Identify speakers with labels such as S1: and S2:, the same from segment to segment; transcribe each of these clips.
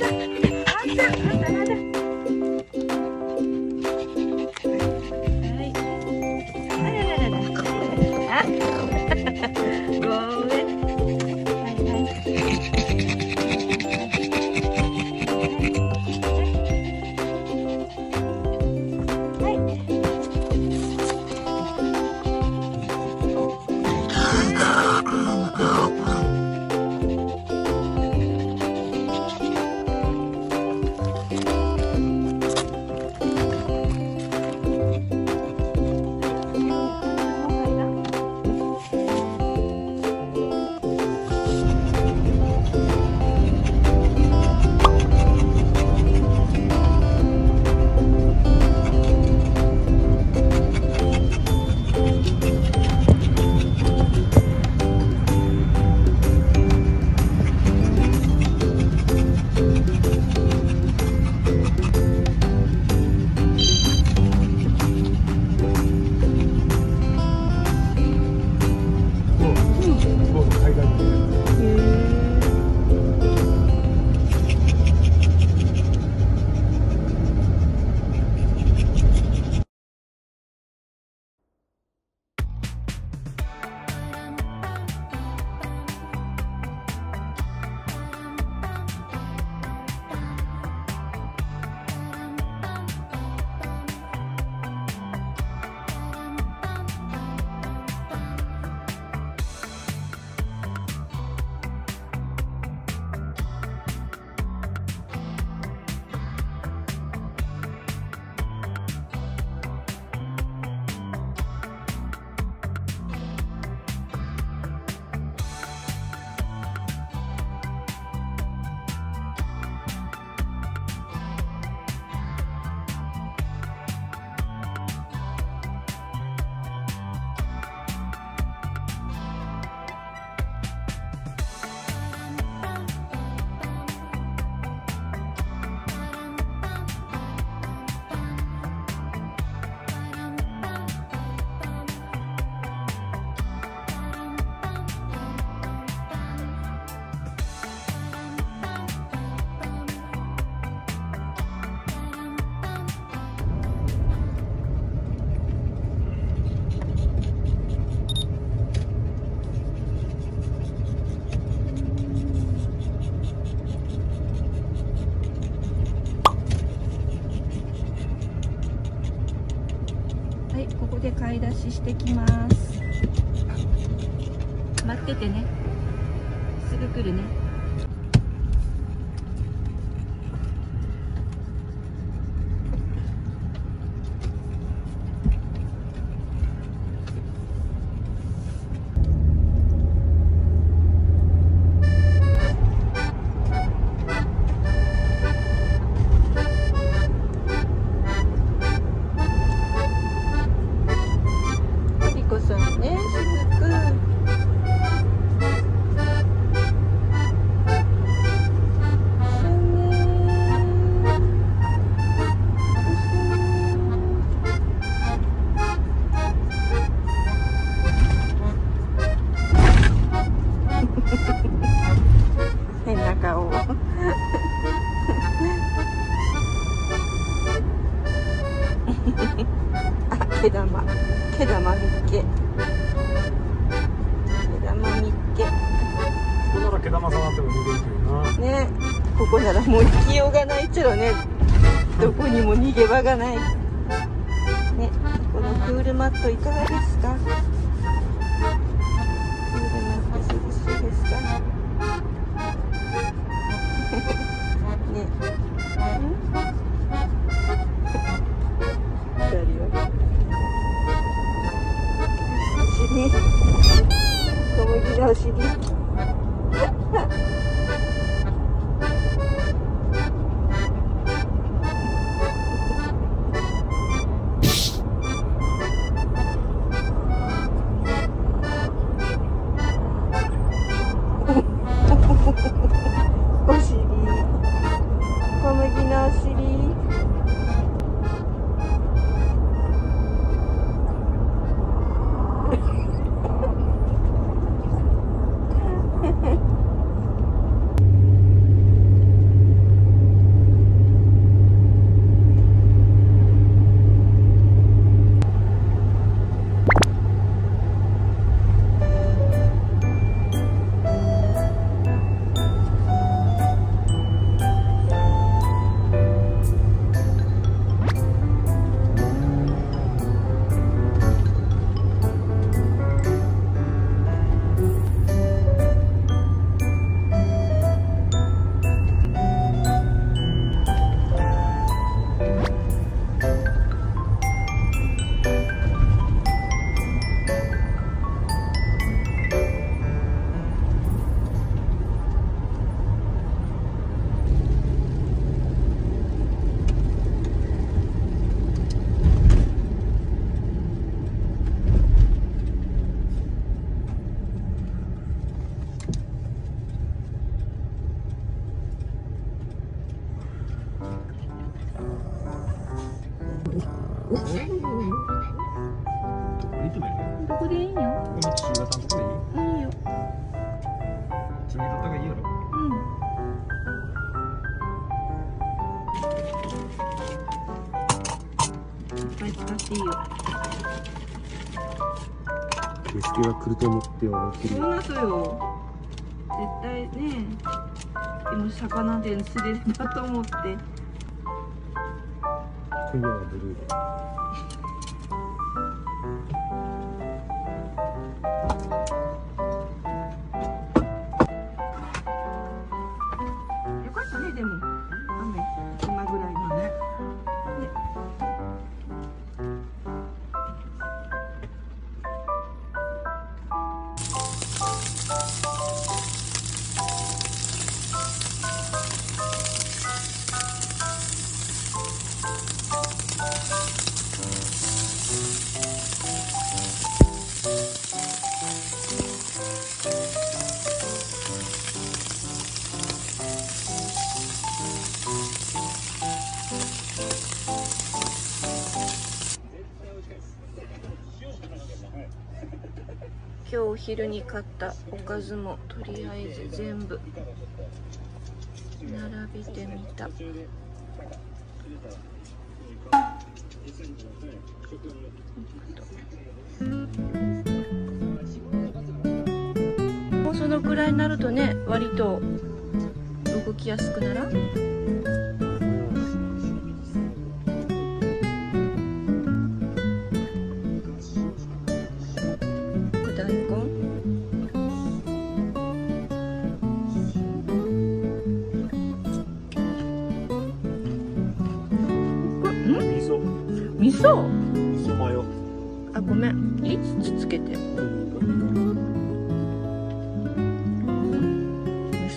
S1: да ここで買い出ししてきます。待っててね。すぐ来るね。毛玉。毛玉みっけ毛玉みっけ
S2: ここなら毛玉さんあっても逃げるけどな。
S1: ね。ここならもう行きようがないっちゃろね。どこにも逃げ場がない。ね。このクールマットいかがですか？
S2: どこ
S1: でいいよ
S2: この中型のとこでいい？
S1: いいよ。
S2: 中型がいいやろ。
S1: うん。いっぱい使っていいよ。
S2: 見つけが来ると思って思って
S1: そうなとよ。絶対ねでも魚で釣れるなと思って。
S2: 今夜はブルーだ
S1: 昼に買ったおかずもとりあえず全部並べてみた。もうそのくらいになるとね割と動きやすくならん？
S2: 味噌。
S1: 味噌
S2: マヨ。
S1: あごめん。いつつつけて。味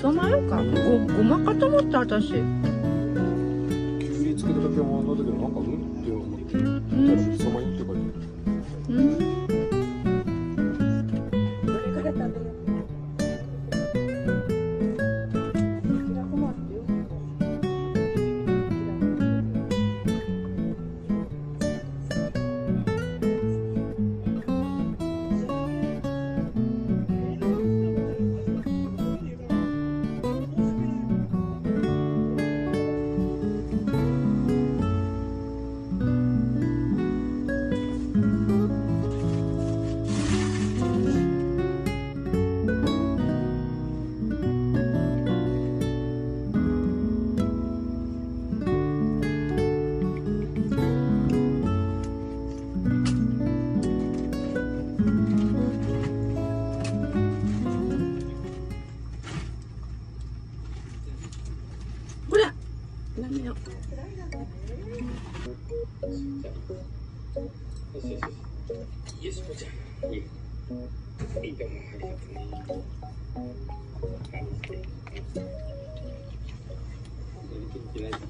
S1: 噌マヨか。ごごまかと思った私。
S2: 急につけた時は思ったけどなんかうんって思って。たら
S1: うん。
S2: 味噌マヨ？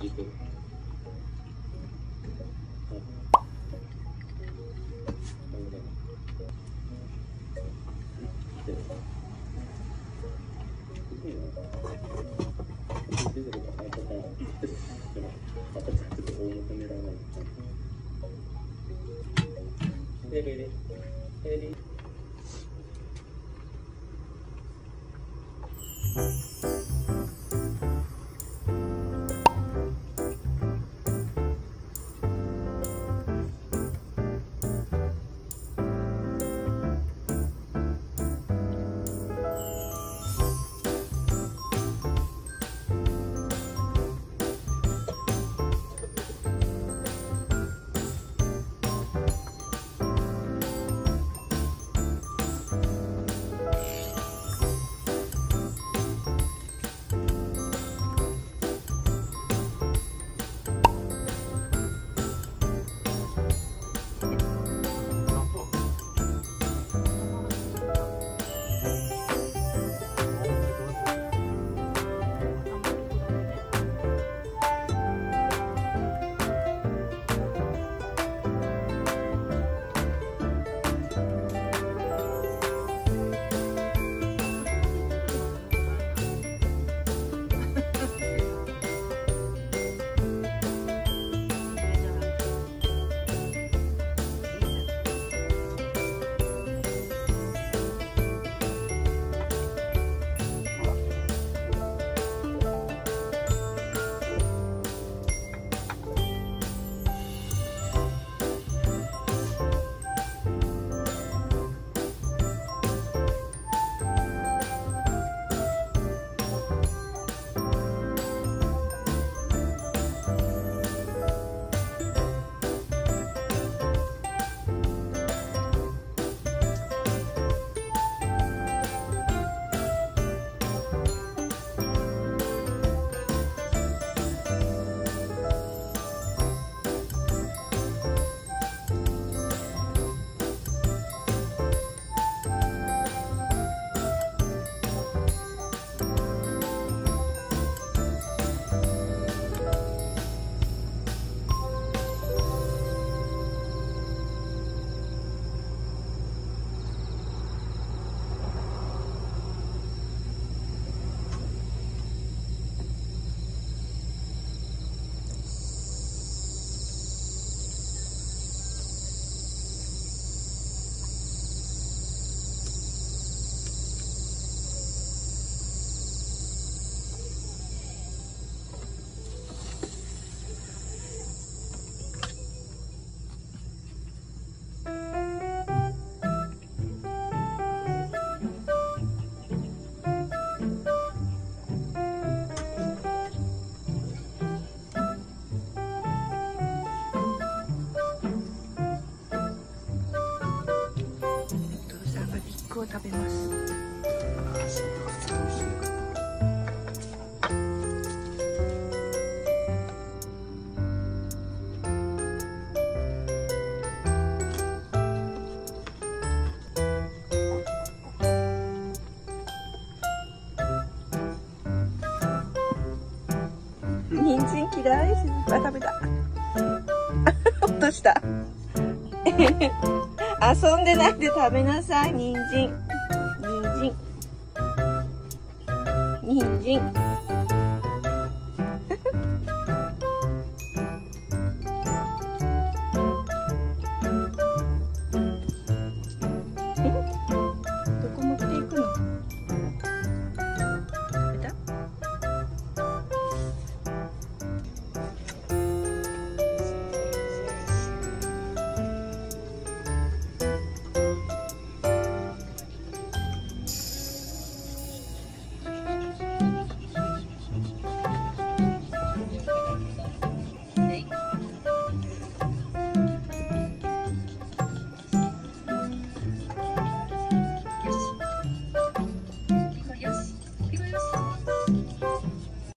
S2: 聞いてる。
S1: Ready, ready. 食べます。人参嫌い？あ食べた。落とした。遊んでないで食べなさい人参。人参人参